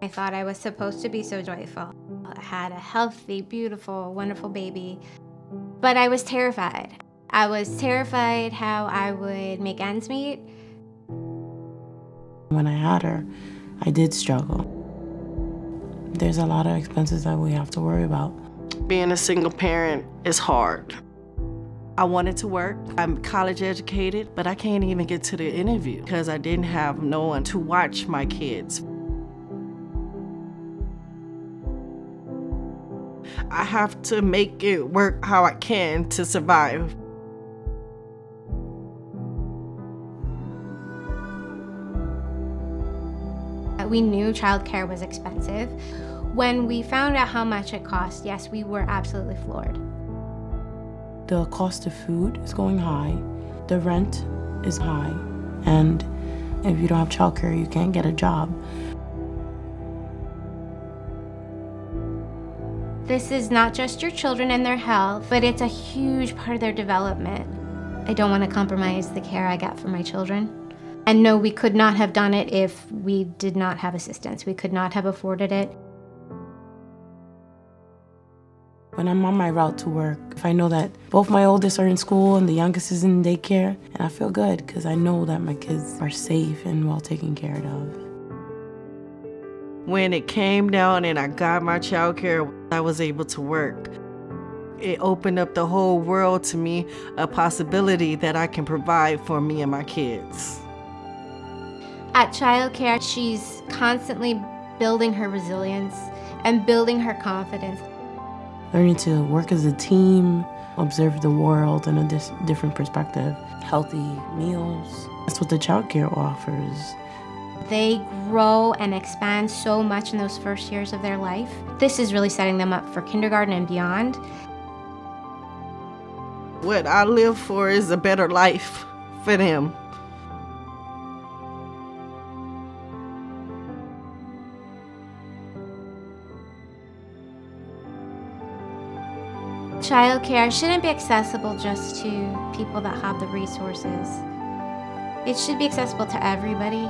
I thought I was supposed to be so joyful. I had a healthy, beautiful, wonderful baby, but I was terrified. I was terrified how I would make ends meet. When I had her, I did struggle. There's a lot of expenses that we have to worry about. Being a single parent is hard. I wanted to work. I'm college educated, but I can't even get to the interview because I didn't have no one to watch my kids. I have to make it work how I can to survive. We knew childcare was expensive. When we found out how much it cost, yes, we were absolutely floored. The cost of food is going high, the rent is high, and if you don't have childcare, you can't get a job. This is not just your children and their health, but it's a huge part of their development. I don't want to compromise the care I get for my children. And no, we could not have done it if we did not have assistance. We could not have afforded it. When I'm on my route to work, if I know that both my oldest are in school and the youngest is in daycare, and I feel good because I know that my kids are safe and well taken care of. When it came down and I got my child care, I was able to work. It opened up the whole world to me, a possibility that I can provide for me and my kids. At childcare, she's constantly building her resilience and building her confidence. Learning to work as a team, observe the world in a dis- different perspective, healthy meals. That's what the childcare offers. They grow and expand so much in those first years of their life. This is really setting them up for kindergarten and beyond. What I live for is a better life for them. Childcare shouldn't be accessible just to people that have the resources. It should be accessible to everybody.